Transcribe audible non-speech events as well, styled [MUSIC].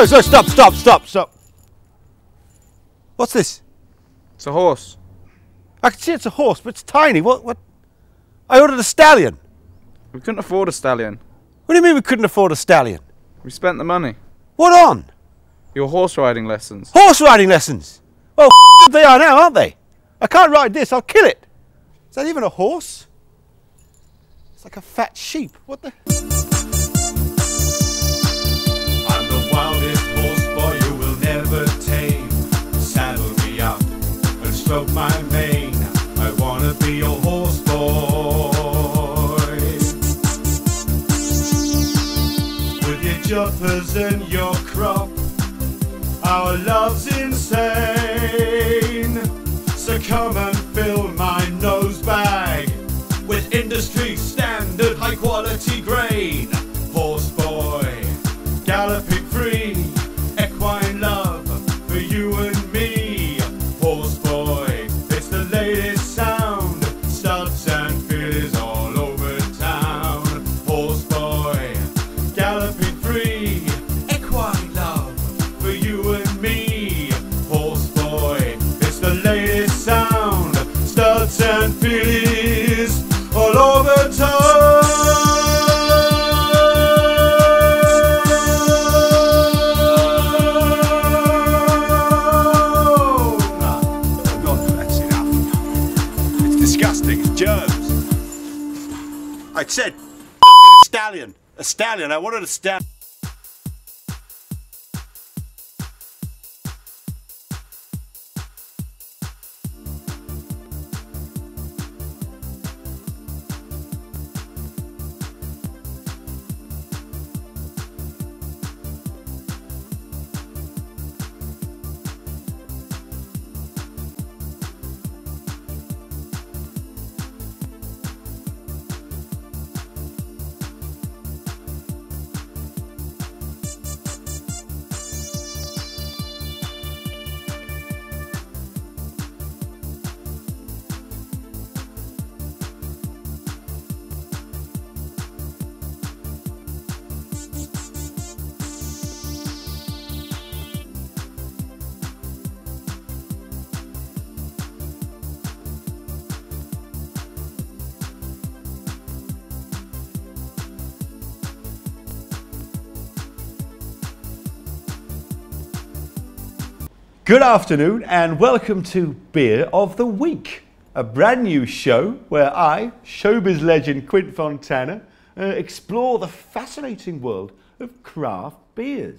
So, so, stop, stop, stop, stop. What's this? It's a horse. I can see it's a horse, but it's tiny. What, what? I ordered a stallion. We couldn't afford a stallion. What do you mean we couldn't afford a stallion? We spent the money. What on? Your horse riding lessons. Horse riding lessons. Well, [LAUGHS] they are now, aren't they? I can't ride this, I'll kill it. Is that even a horse? It's like a fat sheep. What the? Stroke my mane. I wanna be your horse boy. With your jumpers and your crop, our love's insane. So come and disgusting. Germs. I said stallion. A stallion. I wanted a stallion. Good afternoon and welcome to Beer of the Week, a brand new show where I, showbiz legend Quint Fontana, uh, explore the fascinating world of craft beers.